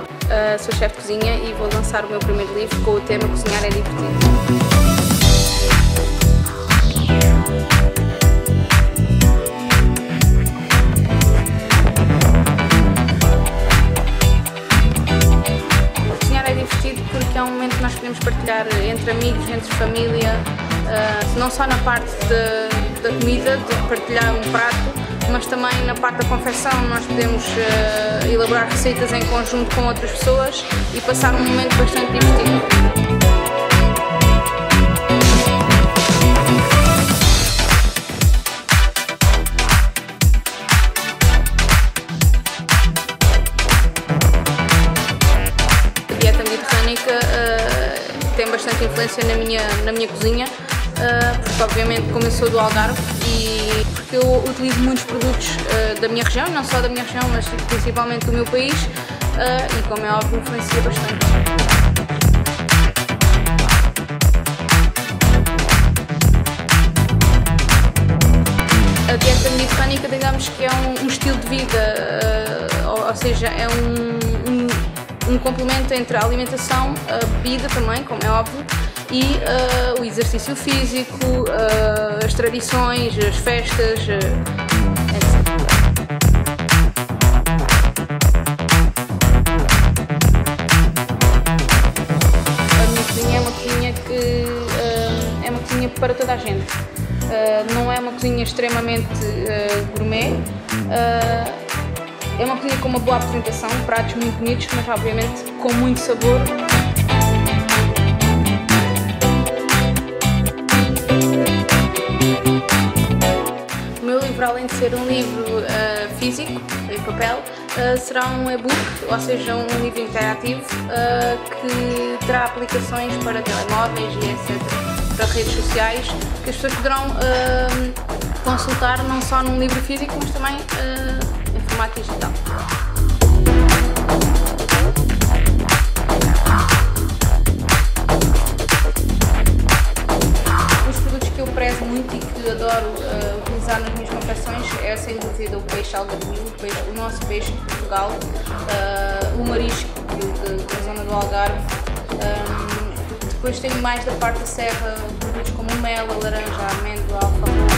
uh, sou chefe de cozinha e vou lançar o meu primeiro livro com o tema Cozinhar é Divertido. porque é um momento que nós podemos partilhar entre amigos, entre família, uh, não só na parte da comida, de partilhar um prato, mas também na parte da confecção nós podemos uh, elaborar receitas em conjunto com outras pessoas e passar um momento bastante divertido. uh, tem bastante influência na minha, na minha cozinha, porque obviamente como eu sou do Algarve e porque eu utilizo muitos produtos uh, da minha região, não só da minha região, mas principalmente do meu país, e como é óbvio influencia bastante. A dieta mediterrânica, digamos que é um, um estilo de vida, uh, ou, seja, é um, um complemento entre a alimentação, a bebida também, como é óbvio, e uh, o exercício físico, uh, as tradições, as festas, etc. A minha cozinha é uma cozinha que é uma cozinha para toda a gente. não é uma cozinha extremamente gourmet é uma cozinha com uma boa apresentação, pratos muito bonitos, mas obviamente com muito sabor. Livro, além de ser um livro uh, físico, em papel, uh, será um e-book, ou seja, um livro interativo uh, que terá aplicações para telemóveis e etc. para redes sociais, que as pessoas poderão consultar não só num livro físico, mas também formato digital. Muito e que adoro uh, utilizar nas minhas confecções é sem dúvida o peixe algarvio, o, o nosso peixe de Portugal, uh, o marisco da zona do Algarve. Um, depois tenho mais da parte da serra, produtos como mel, a laranja,